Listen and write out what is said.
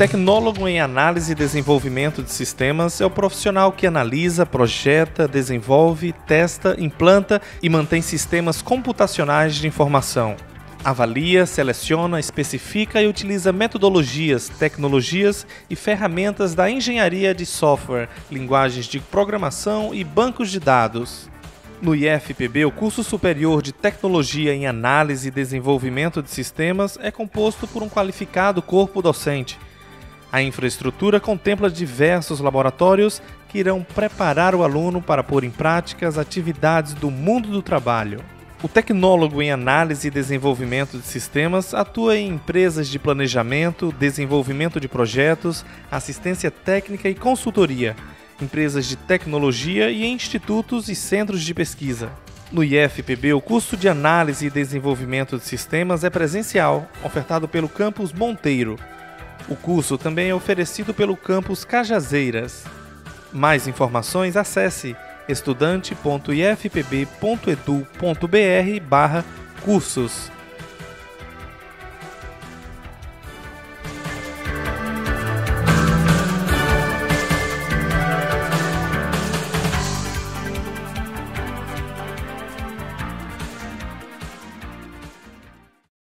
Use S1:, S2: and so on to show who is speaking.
S1: tecnólogo em análise e desenvolvimento de sistemas é o profissional que analisa, projeta, desenvolve, testa, implanta e mantém sistemas computacionais de informação. Avalia, seleciona, especifica e utiliza metodologias, tecnologias e ferramentas da engenharia de software, linguagens de programação e bancos de dados. No IFPB, o curso superior de Tecnologia em Análise e Desenvolvimento de Sistemas é composto por um qualificado corpo docente. A infraestrutura contempla diversos laboratórios que irão preparar o aluno para pôr em prática as atividades do mundo do trabalho. O tecnólogo em análise e desenvolvimento de sistemas atua em empresas de planejamento, desenvolvimento de projetos, assistência técnica e consultoria, empresas de tecnologia e institutos e centros de pesquisa. No IFPB, o curso de análise e desenvolvimento de sistemas é presencial, ofertado pelo campus Monteiro. O curso também é oferecido pelo campus Cajazeiras. Mais informações acesse estudante.ifpb.edu.br barra cursos.